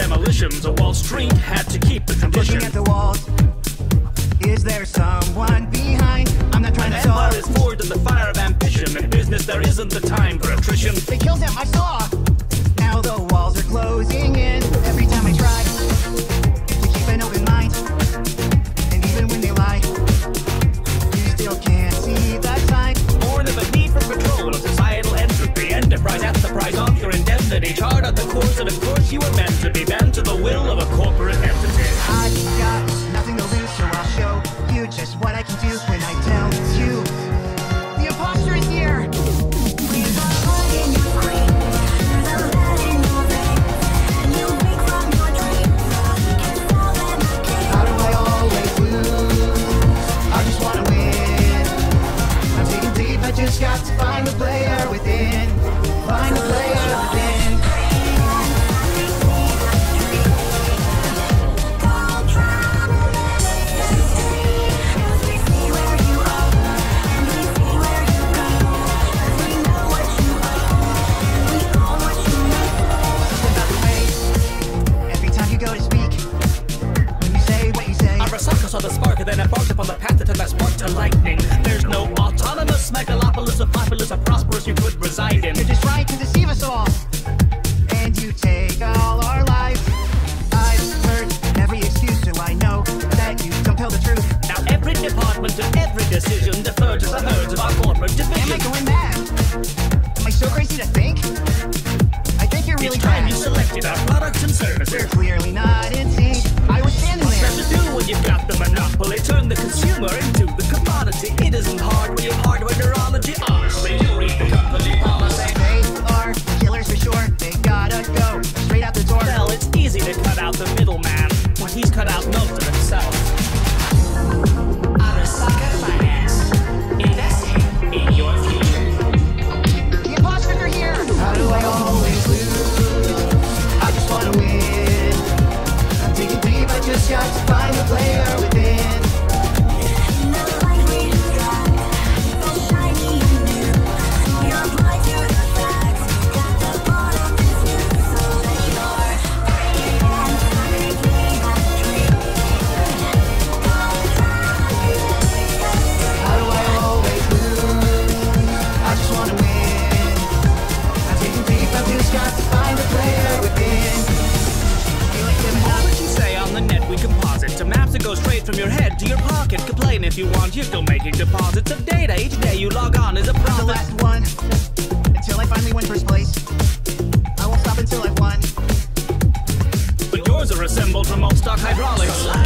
demolitions. A Wall Street had to keep the tradition. Looking at the walls. Is there someone behind? I'm not trying An to solve. is forged in the fire of ambition. In business, there isn't the time for attrition. They killed him, I saw! Now the walls are closing in. Every time I try to keep an open mind, and even when they lie, you still can't see the sign. Born of a need for control of societal entropy. Enterprise at the price of your indemnity. Chart out the course, and of course, you were meant to be bent to the will of a Saw the spark and then embarked upon the path that turned that spark to lightning. There's no autonomous megalopolis of populace of prosperous you could reside in. You're just trying to deceive us all. And you take all our lives. I've heard every excuse, so I know that you don't tell the truth. Now every department and every decision deferred to the herds of our corporate Am I division. going mad? Am I so crazy to think? I think you're really Each time you selected our products and services. We're clearly not the they Turn the consumer into the commodity. It isn't hard when you hardware neurology. Honestly, you read the company policy. They are killers for sure. They gotta go straight out the door. Well, it's easy to cut out the middleman when he's cut out most if you want, you're still making deposits of data. Each day you log on is a the last one until I finally win first place. I won't stop until I've won. But yours are assembled from old stock hydraulics. Lucky we know